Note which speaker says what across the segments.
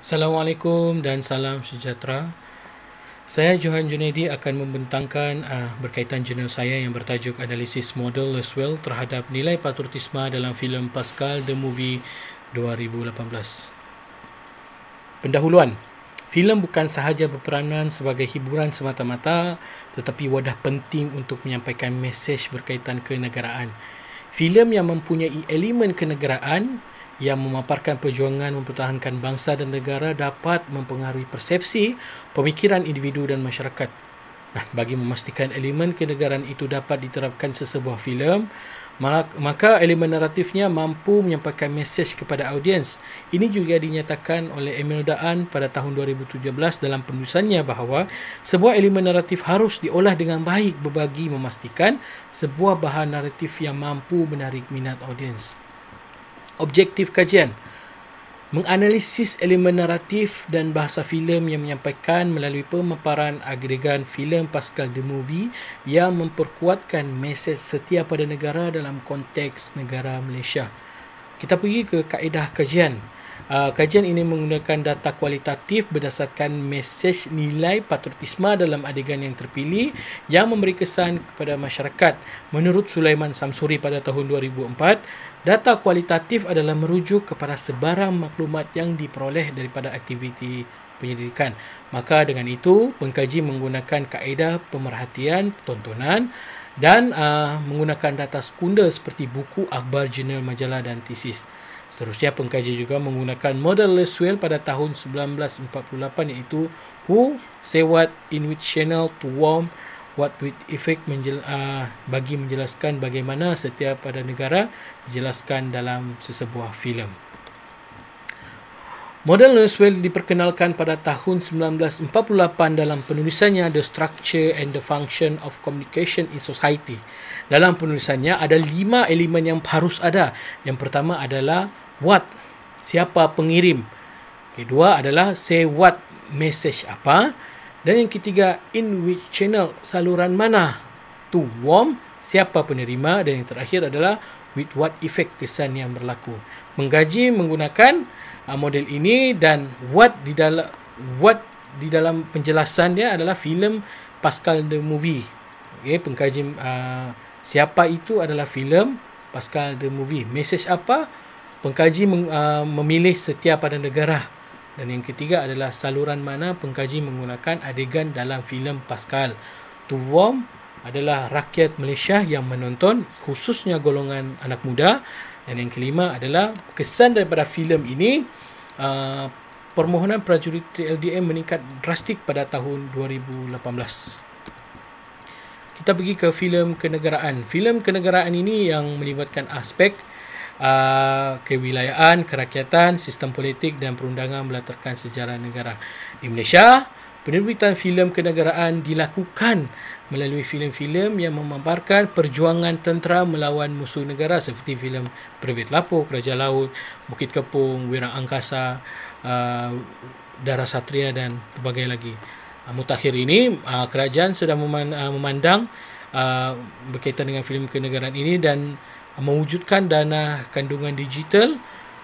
Speaker 1: Assalamualaikum dan salam sejahtera. Saya Johan Junaidi akan membentangkan uh, berkaitan jurnal saya yang bertajuk Analisis Model Laswell terhadap nilai patriotisme dalam filem Pascal The Movie 2018. Pendahuluan. Filem bukan sahaja berperanan sebagai hiburan semata-mata tetapi wadah penting untuk menyampaikan mesej berkaitan kenegaraan. Filem yang mempunyai elemen kenegaraan yang memaparkan perjuangan mempertahankan bangsa dan negara dapat mempengaruhi persepsi, pemikiran individu dan masyarakat. Nah, bagi memastikan elemen kenegaraan itu dapat diterapkan sesebuah filem, maka elemen naratifnya mampu menyampaikan mesej kepada audiens. Ini juga dinyatakan oleh Emil Daan pada tahun 2017 dalam penulisannya bahawa sebuah elemen naratif harus diolah dengan baik berbagi memastikan sebuah bahan naratif yang mampu menarik minat audiens objektif kajian menganalisis elemen naratif dan bahasa filem yang menyampaikan melalui pemaparan agregan filem Pascal the Movie yang memperkuatkan mesej setia pada negara dalam konteks negara Malaysia. Kita pergi ke kaedah kajian. Uh, kajian ini menggunakan data kualitatif berdasarkan mesej nilai patriotisme dalam adegan yang terpilih yang memberi kesan kepada masyarakat. Menurut Sulaiman Samsuri pada tahun 2004, data kualitatif adalah merujuk kepada sebarang maklumat yang diperoleh daripada aktiviti penyelidikan. Maka dengan itu, pengkaji menggunakan kaedah pemerhatian tontonan dan uh, menggunakan data sekunder seperti buku, akhbar, jurnal, majalah dan tesis. Seterusnya pengkaji juga menggunakan model Laswell pada tahun 1948 iaitu Who, Say What, In Which Channel, To Warm, What With Effect menjel, uh, bagi menjelaskan bagaimana setiap pada negara dijelaskan dalam sesebuah filem. Model Laswell diperkenalkan pada tahun 1948 dalam penulisannya The Structure and the Function of Communication in Society. Dalam penulisannya ada lima elemen yang harus ada. Yang pertama adalah what siapa pengirim kedua adalah say what message apa dan yang ketiga in which channel saluran mana? To warm siapa penerima? Dan yang terakhir adalah with what effect kesan yang berlaku? Menggaji menggunakan uh, model ini dan what di dalam what di dalam penjelasan dia adalah filem Pascal the movie. Okey pengkaji uh, siapa itu adalah filem Pascal the movie. Message apa? Pengkaji uh, memilih setia pada negara dan yang ketiga adalah saluran mana pengkaji menggunakan adegan dalam filem Pascal. To Warm adalah rakyat Malaysia yang menonton khususnya golongan anak muda dan yang kelima adalah kesan daripada filem ini uh, permohonan prajurit LDM meningkat drastik pada tahun 2018. Kita pergi ke filem kenegaraan. Filem kenegaraan ini yang melibatkan aspek uh, kewilayaan, kerakyatan, sistem politik dan perundangan melatarkan sejarah negara. Di Malaysia, penerbitan filem kenegaraan dilakukan melalui filem-filem yang memaparkan perjuangan tentera melawan musuh negara seperti filem Perbit Lapuk, Raja Laut, Bukit Kepung, Wira Angkasa, uh, Darah Satria dan berbagai lagi. Uh, mutakhir ini, uh, kerajaan sudah memandang uh, berkaitan dengan filem kenegaraan ini dan mewujudkan dana kandungan digital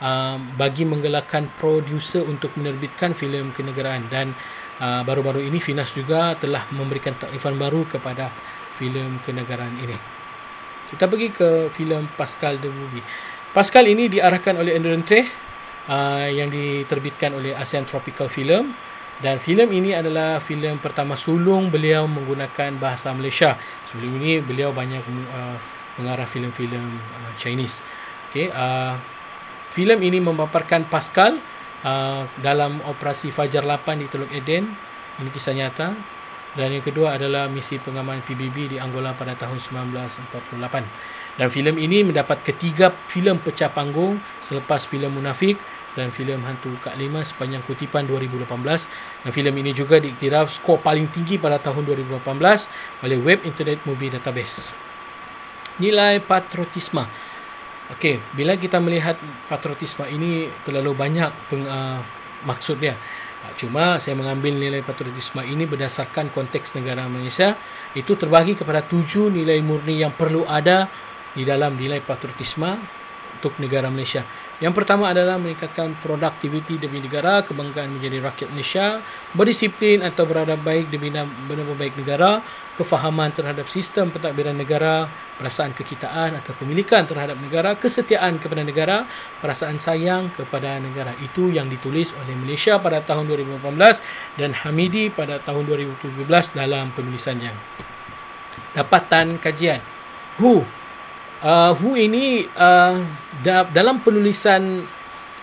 Speaker 1: uh, bagi menggelakkan produser untuk menerbitkan filem kenegaraan dan uh, baru-baru ini Finas juga telah memberikan takrifan baru kepada filem kenegaraan ini. Kita pergi ke filem Pascal the Movie. Pascal ini diarahkan oleh Andrew Trey uh, yang diterbitkan oleh ASEAN Tropical Film dan filem ini adalah filem pertama sulung beliau menggunakan bahasa Malaysia. Sebelum ini beliau banyak uh, mengarah filem-filem uh, Chinese. Okey, uh, filem ini memaparkan Pascal uh, dalam operasi Fajar 8 di Teluk Eden. Ini kisah nyata. Dan yang kedua adalah misi pengaman PBB di Angola pada tahun 1948. Dan filem ini mendapat ketiga filem pecah panggung selepas filem Munafik dan filem Hantu Kak Lima sepanjang kutipan 2018 dan filem ini juga diiktiraf skor paling tinggi pada tahun 2018 oleh Web Internet Movie Database nilai patriotisme. Okey, bila kita melihat patriotisme ini terlalu banyak peng, uh, maksud dia. Uh, cuma saya mengambil nilai patriotisme ini berdasarkan konteks negara Malaysia. Itu terbagi kepada tujuh nilai murni yang perlu ada di dalam nilai patriotisme untuk negara Malaysia. Yang pertama adalah meningkatkan produktiviti demi negara, kebanggaan menjadi rakyat Malaysia, berdisiplin atau beradab baik demi benar baik negara, kefahaman terhadap sistem pentadbiran negara, perasaan kekitaan atau pemilikan terhadap negara, kesetiaan kepada negara, perasaan sayang kepada negara. Itu yang ditulis oleh Malaysia pada tahun 2018 dan Hamidi pada tahun 2017 dalam penulisannya. Dapatan kajian. Who uh, Who ini uh, da- dalam penulisan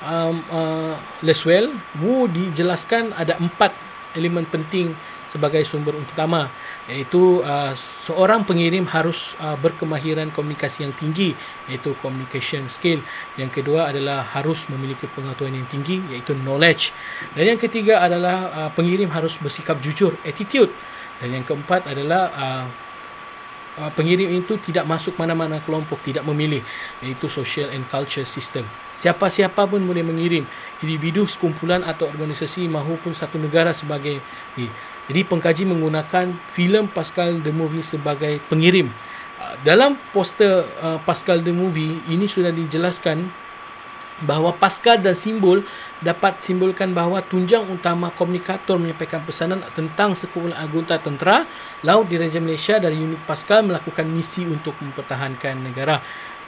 Speaker 1: um, uh, Leswell, Wu dijelaskan ada empat elemen penting sebagai sumber utama iaitu uh, seorang pengirim harus uh, berkemahiran komunikasi yang tinggi iaitu communication skill. Yang kedua adalah harus memiliki pengetahuan yang tinggi iaitu knowledge. Dan yang ketiga adalah uh, pengirim harus bersikap jujur attitude. Dan yang keempat adalah uh, uh, pengirim itu tidak masuk mana-mana kelompok, tidak memilih, iaitu social and culture system. Siapa-siapa pun boleh mengirim, individu, sekumpulan atau organisasi maupun satu negara sebagai ni. Jadi pengkaji menggunakan filem Pascal the Movie sebagai pengirim. Uh, dalam poster uh, Pascal the Movie ini sudah dijelaskan bahawa Pascal dan simbol dapat simbolkan bahawa tunjang utama komunikator menyampaikan pesanan tentang sekumpulan anggota tentera laut di Raja Malaysia dari unit Pascal melakukan misi untuk mempertahankan negara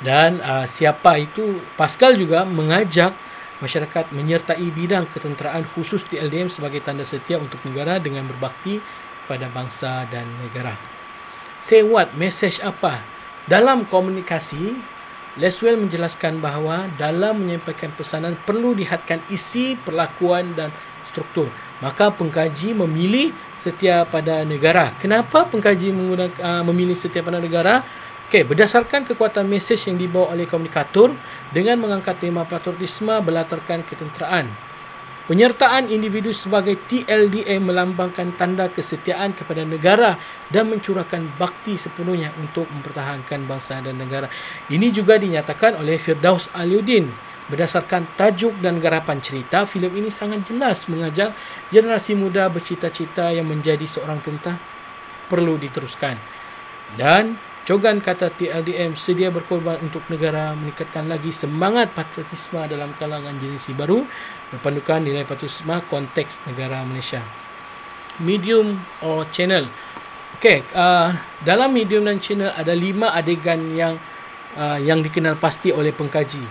Speaker 1: dan uh, siapa itu Pascal juga mengajak masyarakat menyertai bidang ketenteraan khusus di LDM sebagai tanda setia untuk negara dengan berbakti kepada bangsa dan negara. Say what? Message apa? Dalam komunikasi, Leswell menjelaskan bahawa dalam menyampaikan pesanan perlu dihadkan isi, perlakuan dan struktur. Maka pengkaji memilih setia pada negara. Kenapa pengkaji menggunakan uh, memilih setia pada negara? Okey, berdasarkan kekuatan mesej yang dibawa oleh komunikator dengan mengangkat tema patriotisme berlatarkan ketenteraan. Penyertaan individu sebagai TLDM melambangkan tanda kesetiaan kepada negara dan mencurahkan bakti sepenuhnya untuk mempertahankan bangsa dan negara. Ini juga dinyatakan oleh Firdaus Aliuddin. Berdasarkan tajuk dan garapan cerita, filem ini sangat jelas mengajar generasi muda bercita-cita yang menjadi seorang tentara perlu diteruskan. Dan Cogan kata TLDM sedia berkorban untuk negara meningkatkan lagi semangat patriotisme dalam kalangan generasi baru berpandukan nilai patriotisme konteks negara Malaysia. Medium or channel. Okey, uh, dalam medium dan channel ada lima adegan yang uh, yang dikenal pasti oleh pengkaji.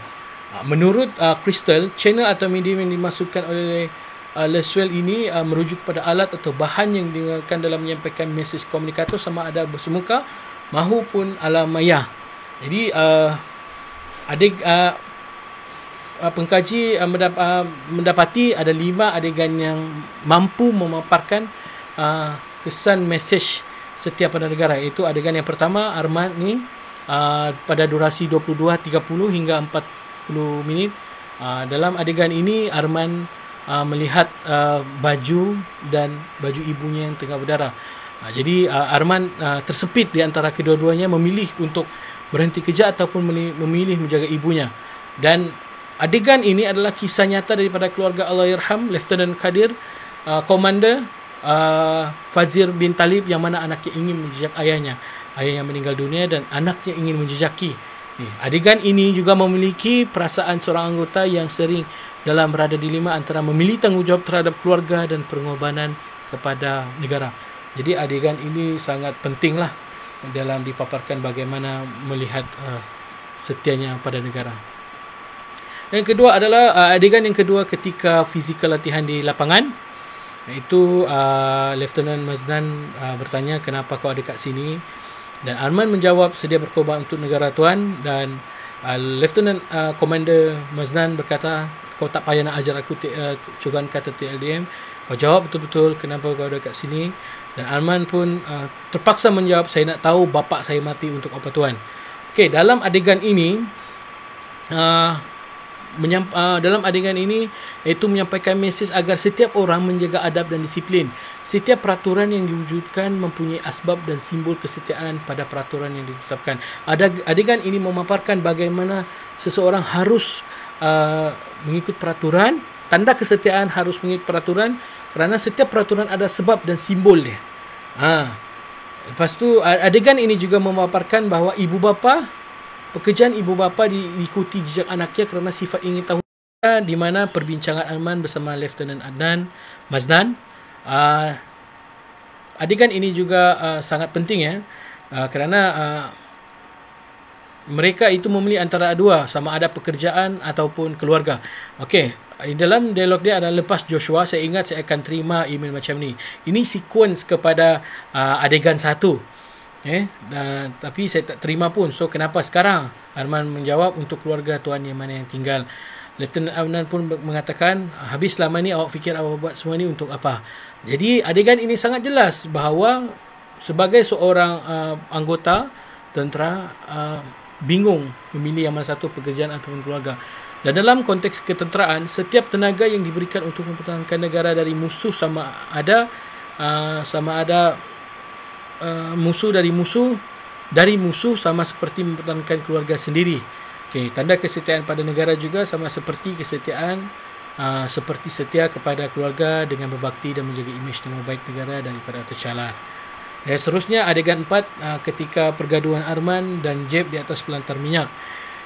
Speaker 1: Uh, menurut uh, Crystal, channel atau medium yang dimasukkan oleh uh, Leswell ini uh, merujuk kepada alat atau bahan yang digunakan dalam menyampaikan mesej komunikator sama ada bersemuka mahupun alam. Jadi uh, adik uh, uh, pengkaji uh, uh, mendapati ada lima adegan yang mampu memaparkan uh, kesan mesej setiap pada negara. Itu adegan yang pertama Arman ni uh, pada durasi 22 30 hingga 40 minit. Uh, dalam adegan ini Arman uh, melihat uh, baju dan baju ibunya yang tengah berdarah. Ha, jadi uh, Arman uh, tersepit di antara kedua-duanya memilih untuk berhenti kerja ataupun memilih menjaga ibunya. Dan adegan ini adalah kisah nyata daripada keluarga Allahyarham Lieutenant Kadir, uh, Komander uh, Fazir bin Talib yang mana anaknya ingin menjejak ayahnya. Ayahnya meninggal dunia dan anaknya ingin menjejaki. Adegan ini juga memiliki perasaan seorang anggota yang sering dalam berada dilema antara memilih tanggungjawab terhadap keluarga dan pengorbanan kepada negara. Jadi adegan ini sangat pentinglah dalam dipaparkan bagaimana melihat uh, setianya pada negara. Yang kedua adalah uh, adegan yang kedua ketika fizikal latihan di lapangan. Itu uh, Lieutenant Mazdan uh, bertanya kenapa kau ada kat sini dan Arman menjawab sedia berkorban untuk negara tuan dan uh, Lieutenant uh, Commander Mazdan berkata kau tak payah nak ajar aku uh, cuban kata TLDM kau jawab betul-betul kenapa kau ada kat sini dan Arman pun uh, terpaksa menjawab saya nak tahu bapa saya mati untuk apa tuan. Okey, dalam adegan ini uh, menyamp- uh, dalam adegan ini iaitu menyampaikan mesej agar setiap orang menjaga adab dan disiplin. Setiap peraturan yang diwujudkan mempunyai asbab dan simbol kesetiaan pada peraturan yang ditetapkan. Ada adegan ini memaparkan bagaimana seseorang harus uh, mengikut peraturan, tanda kesetiaan harus mengikut peraturan kerana setiap peraturan ada sebab dan simbol dia. Ha. Lepas tu adegan ini juga memaparkan bahawa ibu bapa pekerjaan ibu bapa diikuti jejak anaknya kerana sifat ingin tahu di mana perbincangan Arman bersama Lieutenant Adnan Maznan uh, adegan ini juga uh, sangat penting ya uh, kerana uh, mereka itu memilih antara dua sama ada pekerjaan ataupun keluarga. Okey, dalam dialog dia adalah lepas Joshua saya ingat saya akan terima email macam ni. Ini sequence kepada uh, adegan satu. Eh, dan, tapi saya tak terima pun. So kenapa sekarang? Arman menjawab untuk keluarga tuan yang mana yang tinggal. Lieutenant Amnan pun mengatakan habis selama ni awak fikir awak buat semua ni untuk apa? Jadi adegan ini sangat jelas bahawa sebagai seorang uh, anggota tentera uh, bingung memilih yang mana satu pekerjaan ataupun keluarga. Dan dalam konteks ketenteraan, setiap tenaga yang diberikan untuk mempertahankan negara dari musuh sama ada uh, sama ada uh, musuh dari musuh dari musuh sama seperti mempertahankan keluarga sendiri. Okey, tanda kesetiaan pada negara juga sama seperti kesetiaan uh, seperti setia kepada keluarga dengan berbakti dan menjaga imej nama baik negara daripada tercalar. Dan seterusnya adegan 4 uh, ketika pergaduhan Arman dan Jeb di atas pelantar minyak.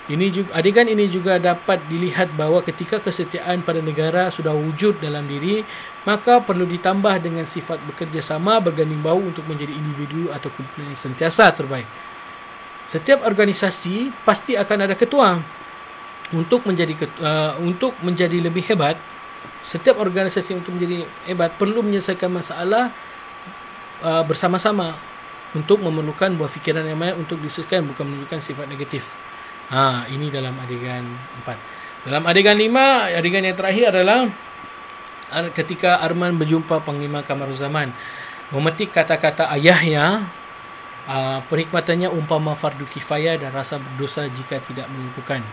Speaker 1: Ini juga adegan ini juga dapat dilihat bahawa ketika kesetiaan pada negara sudah wujud dalam diri, maka perlu ditambah dengan sifat bekerjasama berganding bahu untuk menjadi individu atau kumpulan yang sentiasa terbaik. Setiap organisasi pasti akan ada ketua. Untuk menjadi uh, untuk menjadi lebih hebat, setiap organisasi untuk menjadi hebat perlu menyelesaikan masalah uh, bersama-sama untuk memerlukan buah fikiran yang baik untuk diselesaikan bukan menunjukkan sifat negatif. Ha, ini dalam adegan 4. Dalam adegan 5, adegan yang terakhir adalah ketika Arman berjumpa Panglima Kamaruzaman memetik kata-kata ayahnya uh, perhikmatannya umpama fardu kifayah dan rasa berdosa jika tidak melakukan.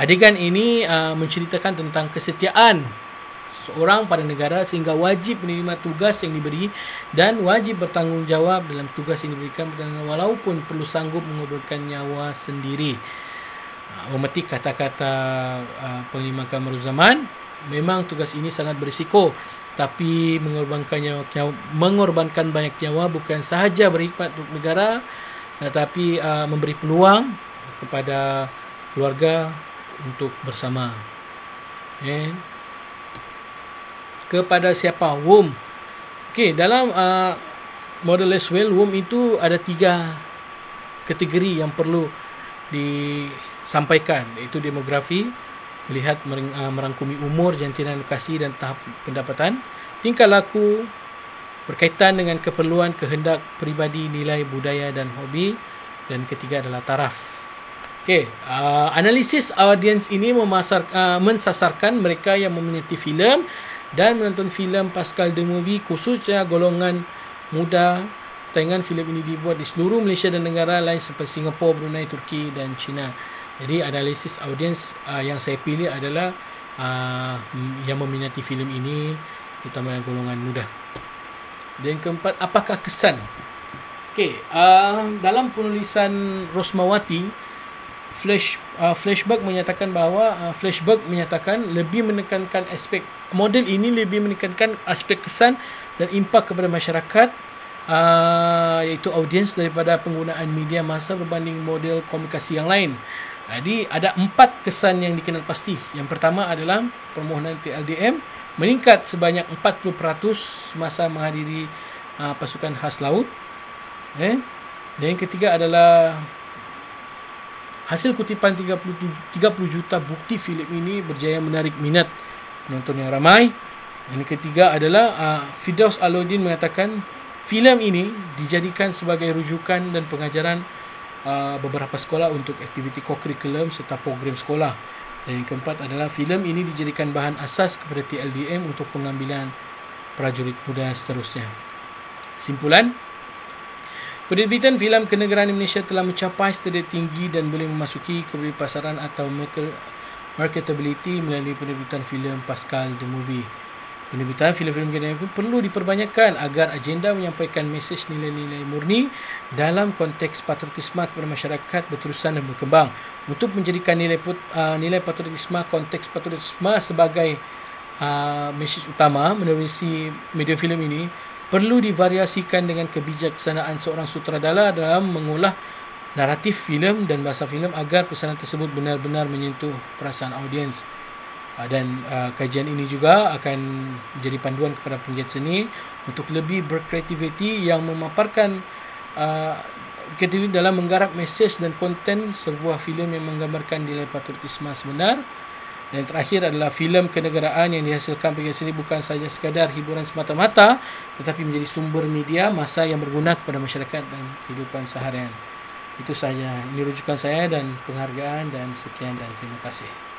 Speaker 1: Adegan ini uh, menceritakan tentang kesetiaan seorang pada negara sehingga wajib menerima tugas yang diberi dan wajib bertanggungjawab dalam tugas yang diberikan walaupun perlu sanggup mengorbankan nyawa sendiri. Ah, memetik kata-kata uh, Panglima Kamaruzaman, memang tugas ini sangat berisiko tapi mengorbankan nyawa, nyawa mengorbankan banyak nyawa bukan sahaja berhikmat untuk negara tetapi uh, memberi peluang kepada keluarga untuk bersama. Eh, kepada siapa? Womb. Okey dalam uh, model Laswell womb itu ada tiga kategori yang perlu disampaikan iaitu demografi melihat uh, merangkumi umur jantina lokasi dan tahap pendapatan tingkah laku berkaitan dengan keperluan kehendak peribadi nilai budaya dan hobi dan ketiga adalah taraf. Okey uh, analisis audience ini memasar uh, mensasarkan mereka yang meminati filem dan menonton filem Pascal The Movie khususnya golongan muda tayangan filem ini dibuat di seluruh Malaysia dan negara lain seperti Singapura, Brunei, Turki dan China. Jadi analisis audiens uh, yang saya pilih adalah uh, yang meminati filem ini terutama golongan muda. Dan keempat, apakah kesan? Okey, uh, dalam penulisan Rosmawati flash uh, flashback menyatakan bahawa uh, flashback menyatakan lebih menekankan aspek model ini lebih menekankan aspek kesan dan impak kepada masyarakat uh, iaitu audiens daripada penggunaan media masa berbanding model komunikasi yang lain. Jadi ada empat kesan yang dikenal pasti. Yang pertama adalah permohonan TLDM meningkat sebanyak 40% masa menghadiri uh, pasukan khas laut. Eh? Dan yang ketiga adalah Hasil kutipan 30, 30 juta bukti filem ini berjaya menarik minat penonton yang ramai. Yang ketiga adalah uh, Fidaus Aludin mengatakan filem ini dijadikan sebagai rujukan dan pengajaran uh, beberapa sekolah untuk aktiviti kokurikulum serta program sekolah. Dan yang keempat adalah filem ini dijadikan bahan asas kepada TLDM untuk pengambilan prajurit muda seterusnya. Simpulan, Penerbitan filem kenegaraan Indonesia telah mencapai standard tinggi dan boleh memasuki ke pasaran atau marketability melalui penerbitan filem Pascal The Movie. Penerbitan filem-filem kenegaraan pun perlu diperbanyakkan agar agenda menyampaikan mesej nilai-nilai murni dalam konteks patriotisme kepada masyarakat berterusan dan berkembang. Untuk menjadikan nilai uh, nilai patriotisme, konteks patriotisme sebagai uh, mesej utama menerusi media filem ini, perlu divariasikan dengan kebijaksanaan seorang sutradara dalam mengolah naratif filem dan bahasa filem agar pesanan tersebut benar-benar menyentuh perasaan audiens. Uh, dan uh, kajian ini juga akan menjadi panduan kepada penggiat seni untuk lebih berkreativiti yang memaparkan uh, kreativiti dalam menggarap mesej dan konten sebuah filem yang menggambarkan nilai patriotisme sebenar. Dan terakhir adalah filem kenegaraan yang dihasilkan penggiat seni bukan sahaja sekadar hiburan semata-mata tetapi menjadi sumber media masa yang berguna kepada masyarakat dan kehidupan seharian. Itu sahaja. Ini rujukan saya dan penghargaan dan sekian dan terima kasih.